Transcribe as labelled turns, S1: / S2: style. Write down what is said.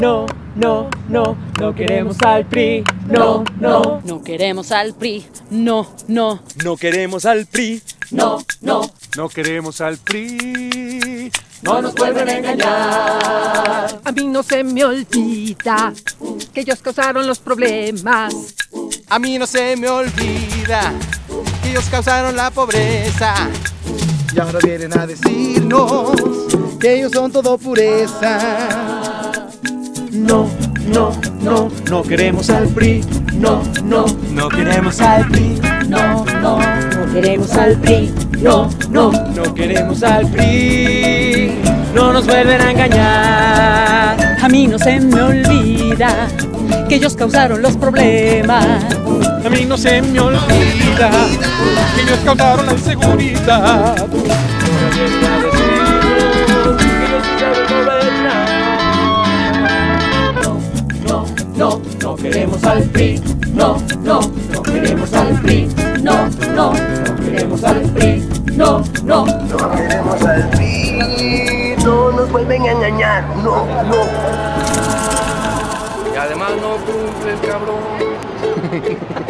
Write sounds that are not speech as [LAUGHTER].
S1: No, no, no, no queremos al PRI. No, no,
S2: No queremos al PRI, no, no.
S3: No queremos al PRI.
S1: no, no,
S4: No queremos al PRI.
S1: no nos vuelven a engañar.
S5: A mí no se me olvida que ellos causaron los problemas.
S6: A mí no se me olvida que ellos causaron la pobreza. Y ahora vienen a decirnos que ellos son todo pureza.
S1: No, queremos al PRI. No, no,
S3: No queremos al PRI.
S1: no, no, no queremos al PRI. No, no,
S3: No queremos al PRI.
S1: no nos vuelven a engañar.
S2: A mí no se me olvida que ellos causaron los problemas.
S4: A mí no se me olvida que ellos causaron la inseguridad.
S1: Queremos al PRI. No, no, no queremos al PRI. No, no, no queremos al PRI. No, no, no
S7: queremos al PRI, no nos vuelven a engañar, no, no.
S6: Y además no cumple el cabrón. [LAUGHS]